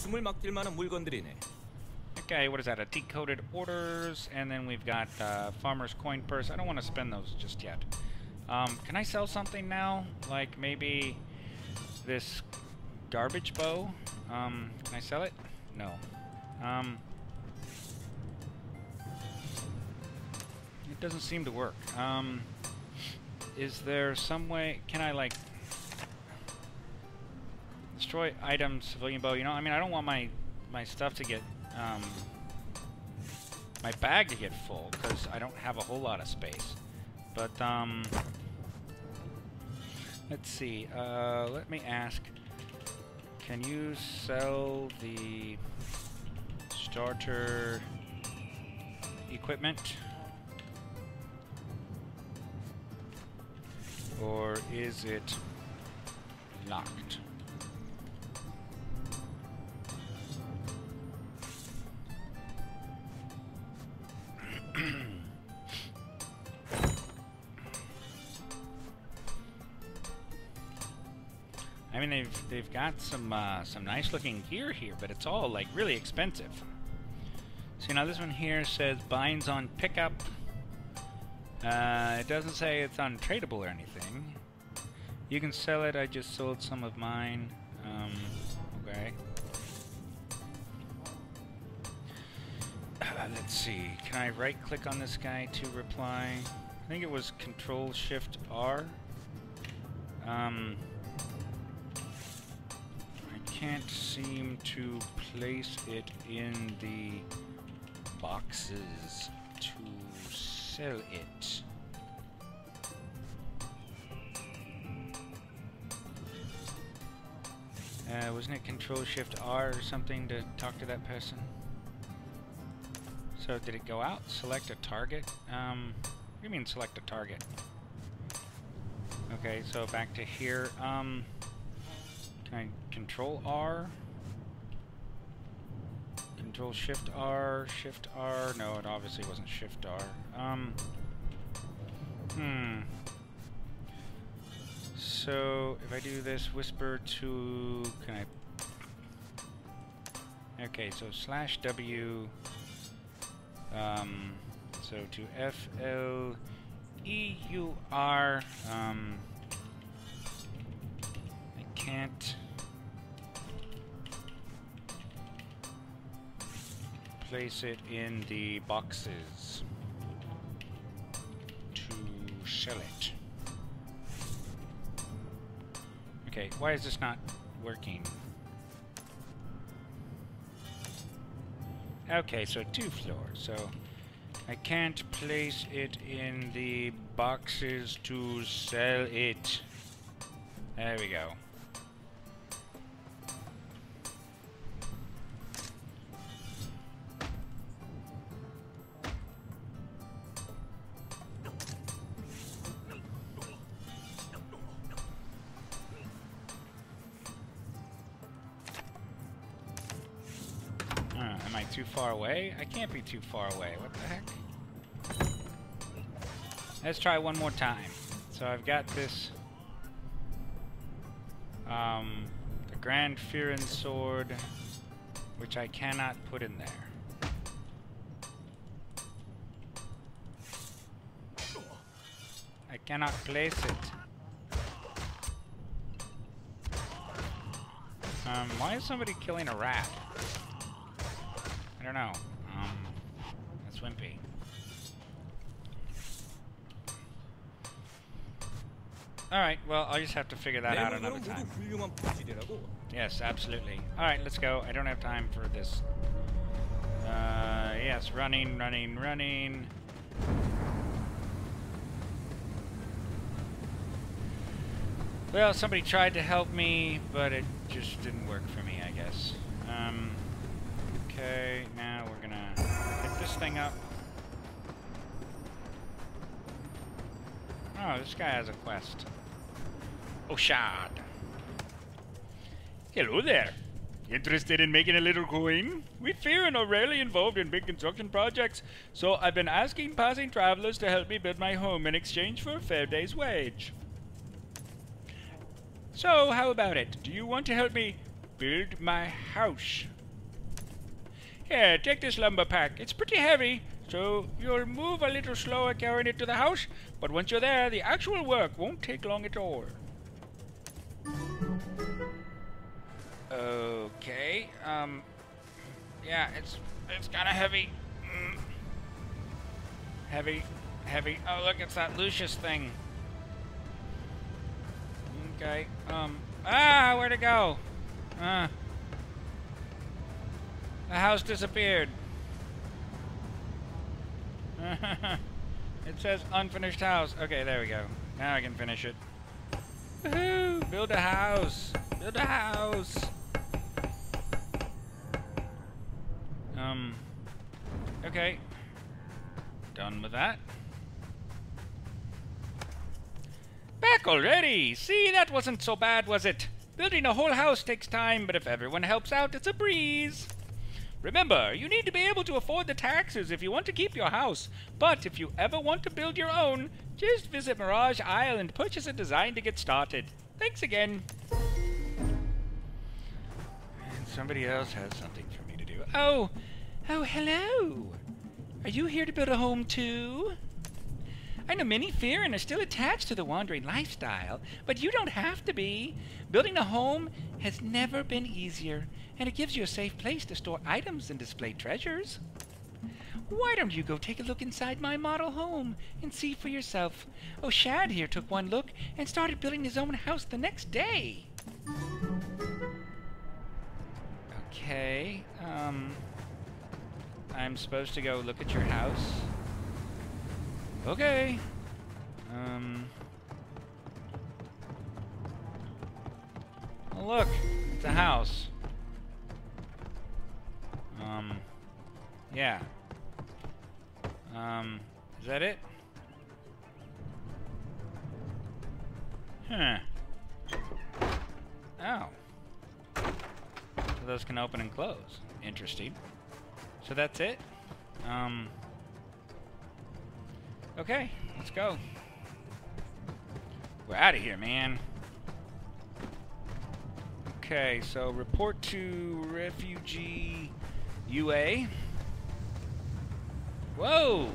숨을 막힐 만한 물건들이네. Okay, what is that? A decoded orders, and then we've got uh, farmer's coin purse. I don't want to spend those just yet. Um, can I sell something now? Like maybe this garbage bow? Um, can I sell it? No. Um, it doesn't seem to work. Um, is there some way? Can I like destroy items, civilian bow? You know, I mean, I don't want my my stuff to get um, my bag to get full because I don't have a whole lot of space. But um, let's see. Uh, let me ask. Can you sell the starter equipment? Or is it locked? They've got some uh, some nice looking gear here, but it's all like really expensive. So now this one here says binds on pickup. Uh, it doesn't say it's untradeable or anything. You can sell it. I just sold some of mine. Um, okay. Uh, let's see. Can I right click on this guy to reply? I think it was Control Shift R. Um, can't seem to place it in the boxes to sell it. Uh, wasn't it Control Shift R or something to talk to that person? So did it go out? Select a target? Um, what do you mean select a target? Okay, so back to here. Um, can I control R? Control Shift R, Shift R. No, it obviously wasn't Shift R. Um, hmm. So if I do this, whisper to, can I? Okay, so slash W. Um, so to F L E U R. Um, I can't place it in the boxes to sell it. Okay, why is this not working? Okay, so two floors, so I can't place it in the boxes to sell it. There we go. Too far away? I can't be too far away. What the heck? Let's try one more time. So I've got this... Um, the Grand Firran sword, which I cannot put in there. I cannot place it. Um, why is somebody killing a rat? I don't know. Um, that's wimpy. Alright, well, I'll just have to figure that out another time. Yes, absolutely. Alright, let's go. I don't have time for this. Uh, yes, running, running, running. Well, somebody tried to help me, but it just didn't work for me, I guess. Um okay, now we're gonna pick this thing up. Oh, this guy has a quest. Oh, Oshad. Hello there. Interested in making a little coin? We Firran are rarely involved in big construction projects, so I've been asking passing travelers to help me build my home in exchange for a fair day's wage. So, how about it? Do you want to help me build my house? Here, take this lumber pack. It's pretty heavy, so you'll move a little slower carrying it to the house, but once you're there, the actual work won't take long at all. Okay, um, yeah, it's it's kind of heavy. Mm. Heavy, heavy. Oh, look, it's that Lucius thing. Okay, um, ah, where'd it go? Ah. The house disappeared. it says unfinished house. Okay, there we go. Now I can finish it. Woohoo! Build a house! Build a house! Um. Okay. Done with that. Back already! See, that wasn't so bad, was it? Building a whole house takes time, but if everyone helps out, it's a breeze. Remember, you need to be able to afford the taxes if you want to keep your house. But if you ever want to build your own, just visit Mirage Isle and purchase a design to get started. Thanks again. And somebody else has something for me to do. Oh, oh, hello. Are you here to build a home too? I know many Firran are still attached to the wandering lifestyle, but you don't have to be. Building a home has never been easier, and it gives you a safe place to store items and display treasures. Why don't you go take a look inside my model home and see for yourself? Oh, Shad here took one look and started building his own house the next day. Okay, um... I'm supposed to go look at your house. Okay. Um... Oh, look, it's a house. Um, yeah. Um, is that it? Huh. Oh. So those can open and close. Interesting. So that's it? Um. Okay, let's go. We're out of here, man. Okay, so report to refugee UA. Whoa!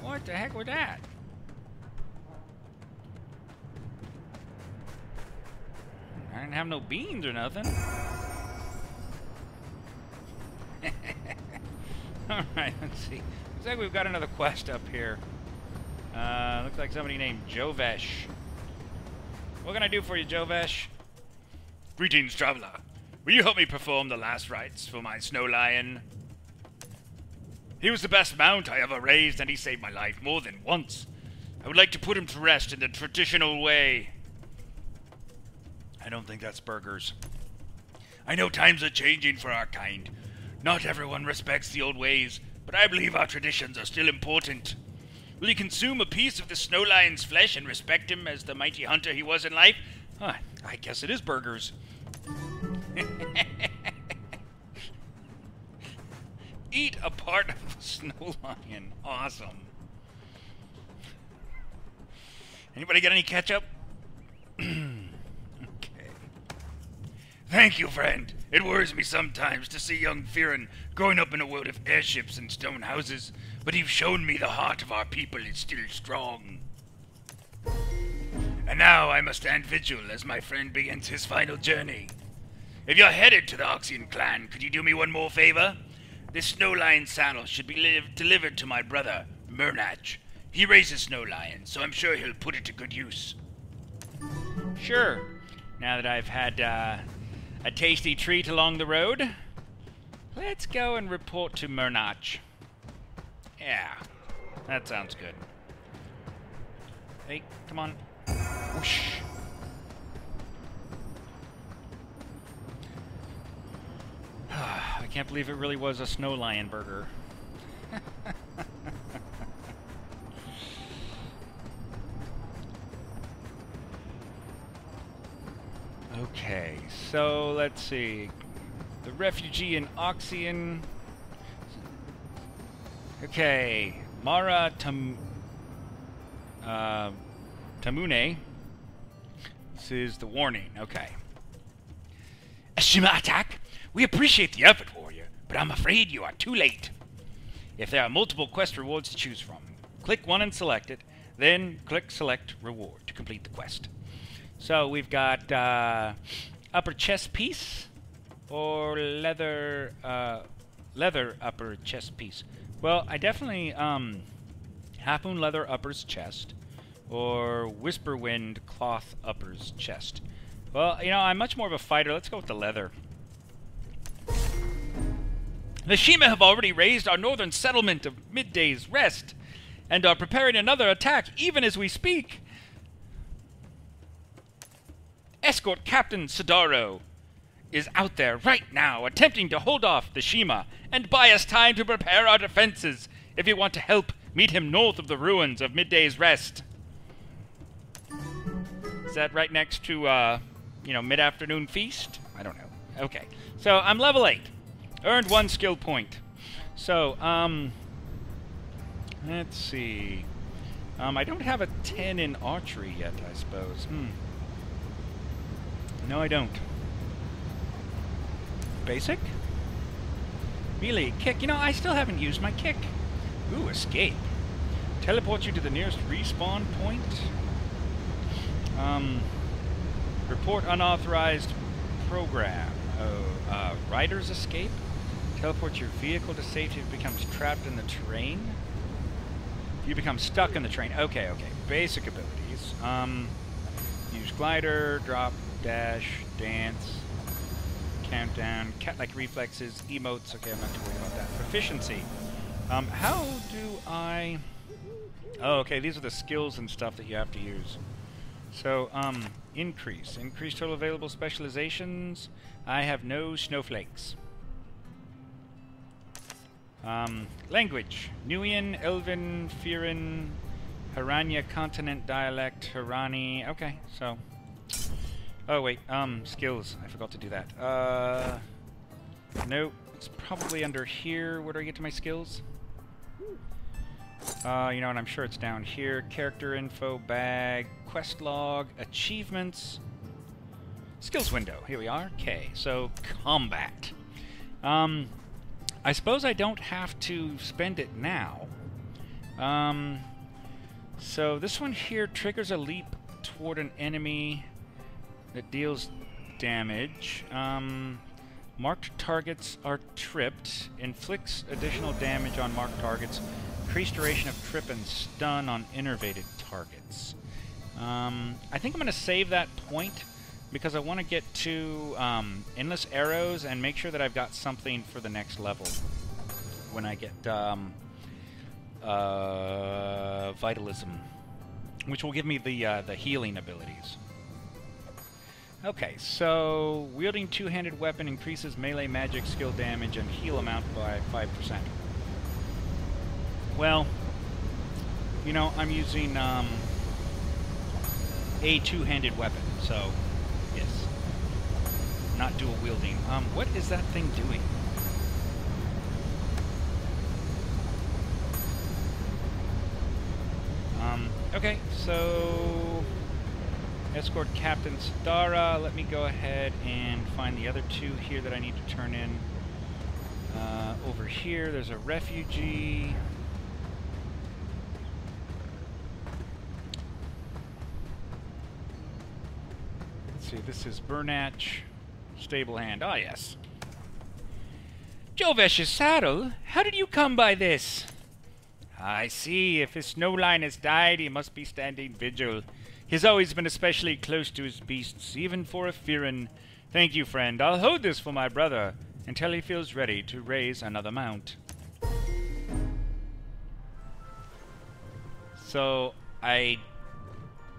What the heck was that? I didn't have no beans or nothing. Alright, let's see. Looks like we've got another quest up here. Uh, looks like somebody named Jovesh. What can I do for you, Jovesh? Greetings, traveler. Will you help me perform the last rites for my snow lion? He was the best mount I ever raised, and he saved my life more than once. I would like to put him to rest in the traditional way. I don't think that's burgers. I know times are changing for our kind. Not everyone respects the old ways, but I believe our traditions are still important. Will you consume a piece of the snow lion's flesh and respect him as the mighty hunter he was in life? Huh, I guess it is burgers. Eat a part of a snow lion. Awesome. Anybody got any ketchup? Thank you, friend. It worries me sometimes to see young Firran growing up in a world of airships and stone houses, but you've shown me the heart of our people is still strong. And now I must stand vigil as my friend begins his final journey. If you're headed to the Oxian clan, could you do me one more favor? This snow lion saddle should be delivered to my brother, Murnach. He raises snow lions, so I'm sure he'll put it to good use. Sure. Now that I've had uh, a tasty treat along the road, let's go and report to Murnach. Yeah, that sounds good. Hey, come on. Whoosh. I can't believe it really was a snow lion burger. Okay, so let's see. The refugee in Oxian. Okay, Mara Tam. Uh, Tamune. This is the warning. Okay. A Shima attack We appreciate the effort, warrior, but I'm afraid you are too late. If there are multiple quest rewards to choose from, click one and select it, then click select reward to complete the quest. So we've got uh, upper chest piece or leather uh, leather upper chest piece. Well, I definitely um, half moon leather uppers chest or whisperwind cloth uppers chest. Well, you know, I'm much more of a fighter. Let's go with the leather. The Shima have already raised our northern settlement of Midday's Rest and are preparing another attack even as we speak. Escort Captain Sadaro is out there right now attempting to hold off the Shima and buy us time to prepare our defenses. If you want to help, meet him north of the ruins of Midday's Rest. Is that right next to, uh, you know, mid-afternoon feast? I don't know. Okay, so I'm level 8. Earned one skill point. So, um, let's see. Um, I don't have a 10 in archery yet, I suppose. Hmm. No, I don't. Basic? Melee, kick. You know, I still haven't used my kick. Ooh, escape. Teleport you to the nearest respawn point. Um, report unauthorized program. Oh, uh, rider's escape? Teleport your vehicle to safety if it becomes trapped in the terrain. You become stuck in the train. Okay, okay. Basic abilities. Um, use glider, drop, dash, dance, countdown, cat-like reflexes, emotes. Okay, I'm not too worried about that. Proficiency. Um, how do I... Oh, okay, these are the skills and stuff that you have to use. So, um, increase. Increase total available specializations. I have no snowflakes. Um, language. Nuian, Elven, Firran, Haranya continent dialect, Harani. Okay, so... Oh, wait, um, skills. I forgot to do that. Uh, no, it's probably under here. Where do I get to my skills? Uh, you know what, I'm sure it's down here. Character info, bag, quest log, achievements, skills window. Here we are. Okay, so combat. Um, I suppose I don't have to spend it now. Um, so this one here triggers a leap toward an enemy that deals damage. Um, marked targets are tripped. Inflicts additional damage on marked targets. Increased duration of trip and stun on innervated targets. Um, I think I'm going to save that point because I want to get to um, Endless Arrows and make sure that I've got something for the next level when I get um, uh, Vitalism, which will give me the, uh, the healing abilities. Okay, so wielding two-handed weapon increases melee magic skill damage and heal amount by 5%. Well, you know, I'm using um, a two-handed weapon, so yes, not dual wielding. Um, what is that thing doing? Um, okay, so escort Captain Sadara. Let me go ahead and find the other two here that I need to turn in. Uh, over here, there's a refugee. Let's see, this is Burnatch, stable hand. Ah, yes. Jovesh's saddle? How did you come by this? I see. If his snow lion has died, he must be standing vigil. He's always been especially close to his beasts, even for a Firran. Thank you, friend. I'll hold this for my brother until he feels ready to raise another mount. So, I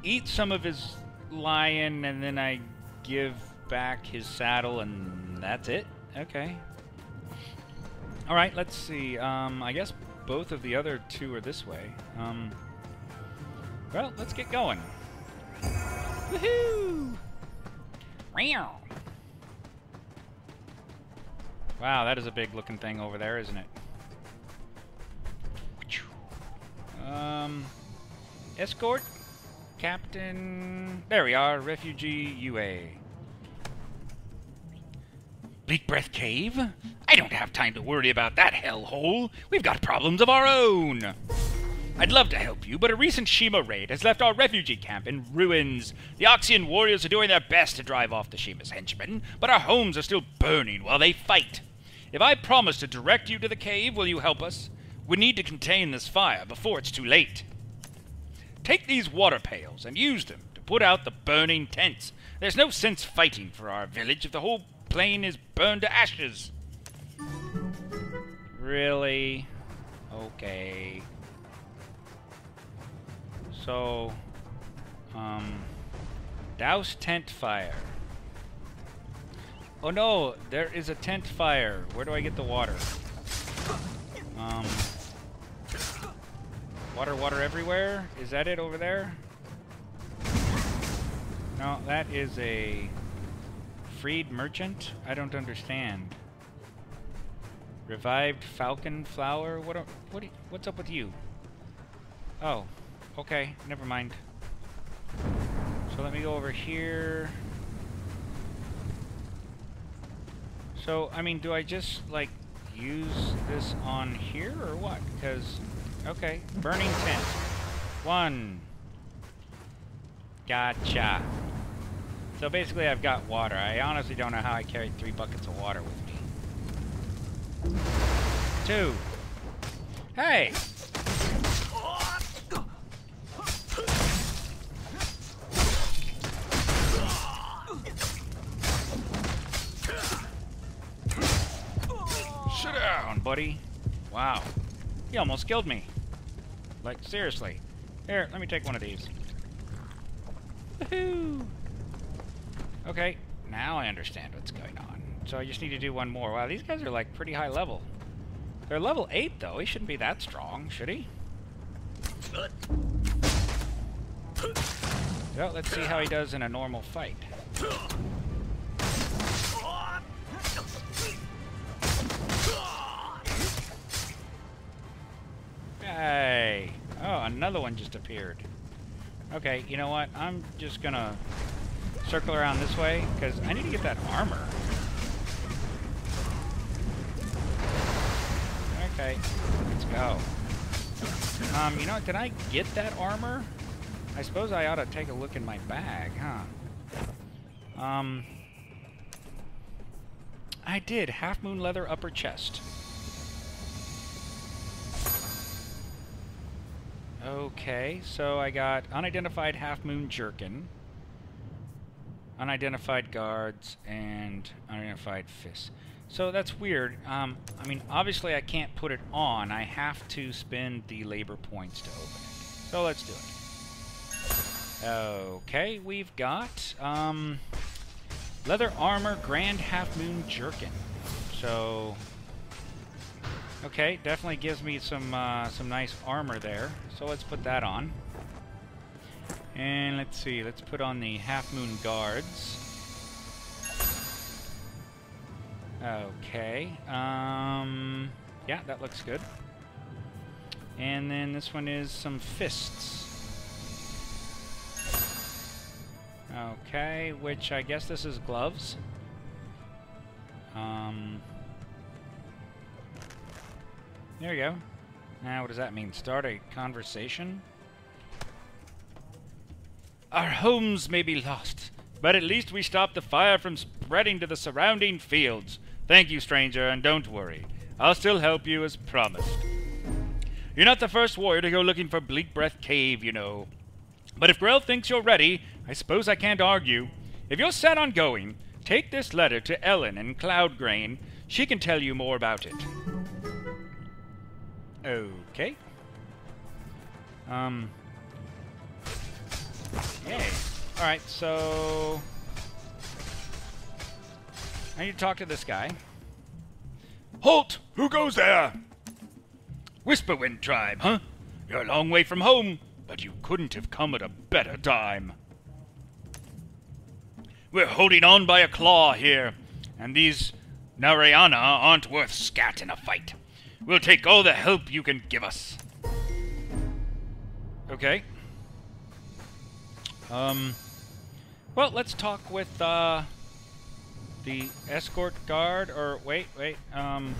eat some of his lion, and then I give back his saddle, and that's it? Okay. Alright, let's see. Um, I guess both of the other two are this way. Um, well, let's get going. Woohoo! Wow, that is a big looking thing over there, isn't it? Um, escort, captain. There we are, refugee UA. Bleak Breath Cave? I don't have time to worry about that hellhole. We've got problems of our own. I'd love to help you, but a recent Shima raid has left our refugee camp in ruins. The Oxian warriors are doing their best to drive off the Shima's henchmen, but our homes are still burning while they fight. If I promise to direct you to the cave, will you help us? We need to contain this fire before it's too late. Take these water pails and use them to put out the burning tents. There's no sense fighting for our village if the whole plain is burned to ashes. Really? Okay. So, um, douse tent fire. Oh no, there is a tent fire. Where do I get the water? Um, water, water everywhere? Is that it over there? No, that is a freed merchant? I don't understand. Revived falcon flower? What? What? what's up with you? Oh, okay. Never mind. So let me go over here. So I mean, do I just like use this on here or what? Because okay, burning tent. One. Gotcha. So basically, I've got water. I honestly don't know how I carried three buckets of water with me. Two. Hey! Sit down, buddy. Wow. He almost killed me. Like, seriously. Here, let me take one of these. Woohoo! Okay, now I understand what's going on. So I just need to do one more. Wow, these guys are like pretty high level. They're level 8 though. He shouldn't be that strong, should he? Well, let's see how he does in a normal fight. Another one just appeared. Okay, you know what? I'm just gonna circle around this way, because I need to get that armor. Okay, let's go. Um, you know, did I get that armor? I suppose I ought to take a look in my bag, huh? Um, I did. Half moon leather upper chest. Okay, so I got unidentified half moon jerkin, unidentified guards, and unidentified fists. So that's weird. Um, I mean, obviously I can't put it on. I have to spend the labor points to open it. So let's do it. Okay, we've got um, leather armor, grand half moon jerkin. So Okay, definitely gives me some uh, some nice armor there. So let's put that on. And let's see, let's put on the Half Moon Guards. Okay, um, yeah, that looks good. And then this one is some fists. Okay, which I guess this is gloves. Um, there you go. Now, what does that mean? Start a conversation? Our homes may be lost, but at least we stopped the fire from spreading to the surrounding fields. Thank you, stranger, and don't worry. I'll still help you as promised. You're not the first warrior to go looking for Bleak Breath Cave, you know. But if Grell thinks you're ready, I suppose I can't argue. If you're set on going, take this letter to Ellen in Cloudgrain. She can tell you more about it. Okay. Um. Yay. Alright, so... I need to talk to this guy. Halt! Who goes there? Whisperwind tribe, huh? You're a long way from home, but you couldn't have come at a better time. We're holding on by a claw here, and these Narayana aren't worth scat in a fight. We'll take all the help you can give us. Okay. Um. Well, let's talk with, uh... the escort guard, or wait, wait, um...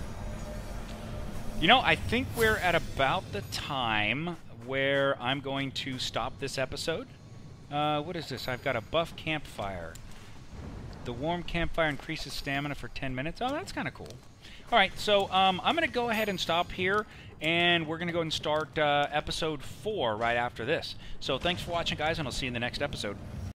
You know, I think we're at about the time where I'm going to stop this episode. Uh, what is this? I've got a buff campfire. The warm campfire increases stamina for 10 minutes. Oh, that's kind of cool. All right, so um, I'm going to go ahead and stop here, and we're going to go and start uh, episode 4 right after this. So thanks for watching, guys, and I'll see you in the next episode.